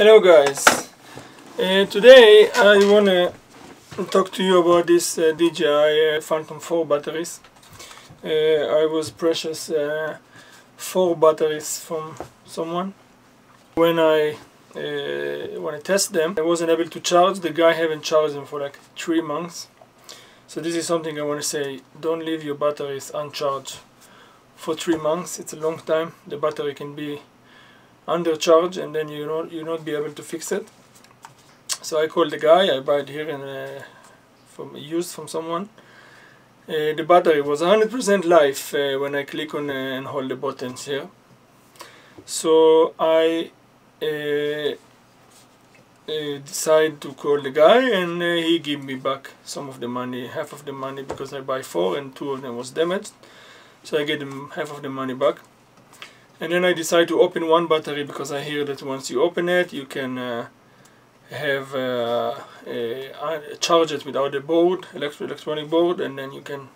Hello guys, uh, today I want to talk to you about this uh, DJI uh, Phantom 4 batteries. Uh, I was precious uh, 4 batteries from someone. When I uh, when I test them, I wasn't able to charge. The guy haven't charged them for like 3 months. So this is something I want to say, don't leave your batteries uncharged for 3 months. It's a long time. The battery can be undercharge and then you not you not be able to fix it. So I called the guy I buy it here in uh, from used from someone. Uh, the battery was 100% life uh, when I click on uh, and hold the buttons here. So I uh, uh, decide to call the guy and he give me back some of the money half of the money because I buy four and two of them was damaged. So I get him half of the money back and then I decide to open one battery because I hear that once you open it you can uh, have uh, a, charge it without the board electro electronic board and then you can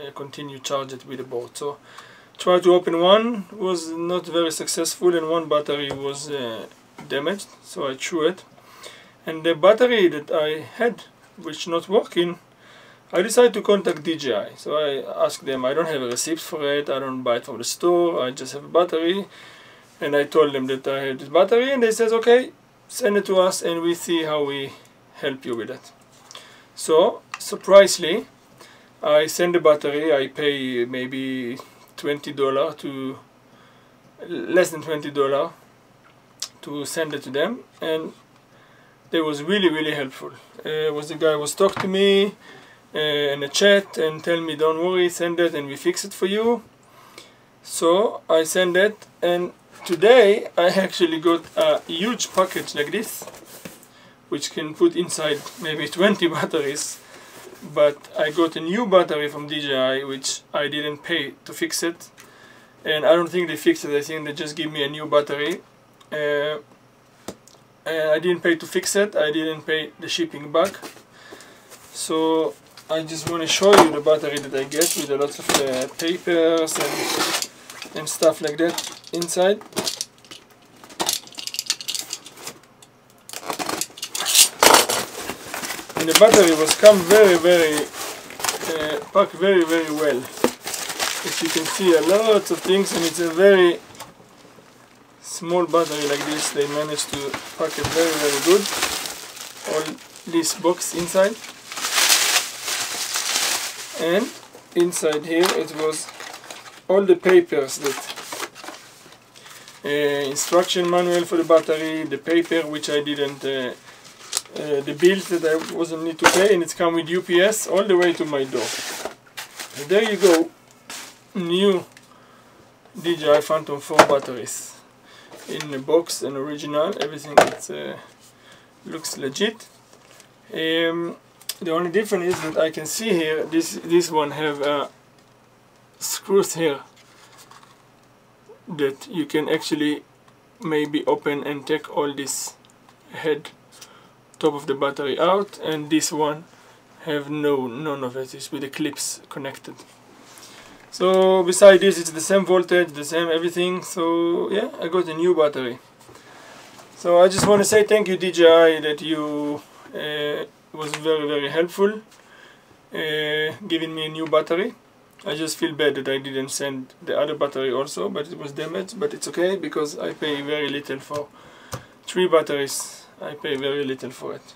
uh, continue charge it with the board. So try to open one was not very successful and one battery was uh, damaged so I threw it. And the battery that I had which not working I decided to contact DJI. So I asked them, I don't have a receipt for it, I don't buy it from the store, I just have a battery. And I told them that I had this battery and they says, okay, send it to us and we see how we help you with it. So, surprisingly, I send the battery, I pay maybe $20 to, less than $20 to send it to them and they was really really helpful. Uh, was the guy was talk to me, uh, in a chat and tell me don't worry send it and we fix it for you. So I send it and today I actually got a huge package like this which can put inside maybe 20 batteries. But I got a new battery from DJI which I didn't pay to fix it. And I don't think they fixed it I think they just give me a new battery. Uh, and I didn't pay to fix it I didn't pay the shipping back. So I just want to show you the battery that I get with a lot of uh, papers and, and stuff like that inside. And the battery was come very very uh, packed very very well. As you can see a lot of things and it's a very small battery like this they managed to pack it very very good. All this box inside and inside here it was all the papers that uh, instruction manual for the battery, the paper which I didn't, uh, uh, the bills that I wasn't need to pay and it's come with UPS all the way to my door. And there you go, new DJI Phantom 4 batteries in the box and original, everything that uh, looks legit. Um, the only difference is that I can see here this this one have uh, screws here that you can actually maybe open and take all this head top of the battery out and this one have no none of it. Is with the clips connected. So beside this it's the same voltage the same everything. So yeah I got a new battery. So I just want to say thank you DJI that you uh, was very very helpful uh, giving me a new battery. I just feel bad that I didn't send the other battery also but it was damaged but it's okay because I pay very little for three batteries. I pay very little for it.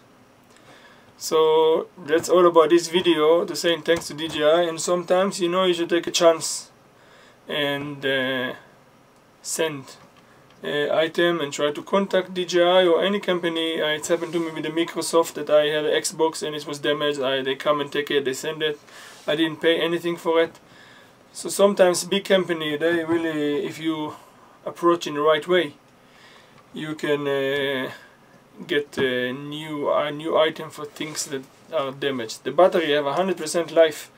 So that's all about this video. To saying thanks to DJI and sometimes you know you should take a chance and uh, send uh, item and try to contact DJI or any company. Uh, it's happened to me with the Microsoft that I had an Xbox and it was damaged. I, they come and take it, they send it. I didn't pay anything for it. So sometimes big company, they really, if you approach in the right way, you can uh, get a new, a new item for things that are damaged. The battery have 100% life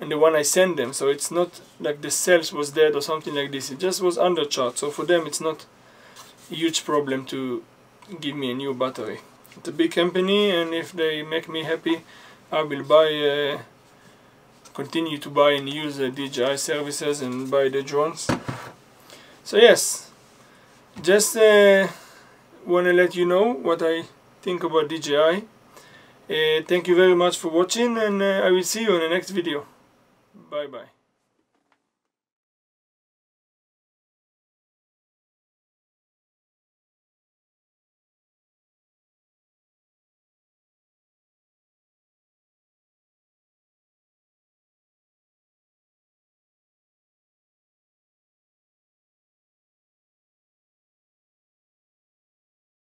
and the one I send them so it's not like the cells was dead or something like this it just was undercharged so for them it's not a huge problem to give me a new battery it's a big company and if they make me happy I will buy uh, continue to buy and use the DJI services and buy the drones so yes just uh, want to let you know what I think about DJI. Uh, thank you very much for watching and uh, I will see you in the next video. Bye bye.